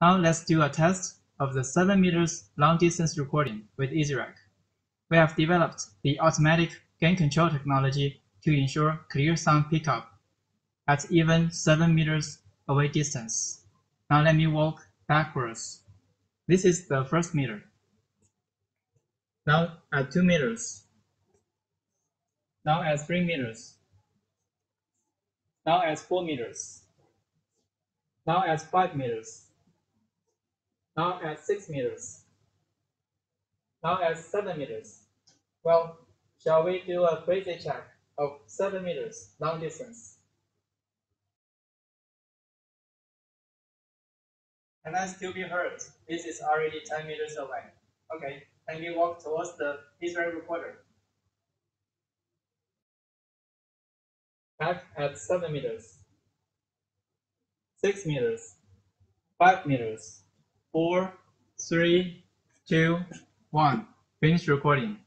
Now let's do a test of the 7 meters long distance recording with iZYREC. We have developed the automatic gain control technology to ensure clear sound pickup at even 7 meters away distance. Now let me walk backwards. This is the first meter. Now at 2 meters. Now at 3 meters. Now at 4 meters. Now at 5 meters. Now at 6 meters. Now at 7 meters. Well, shall we do a crazy check of 7 meters long distance? Can I still be heard? This is already 10 meters away. Okay, can we walk towards the iZYREC recorder? Back at 7 meters. 6 meters. 5 meters four, three, two, one. Finish recording.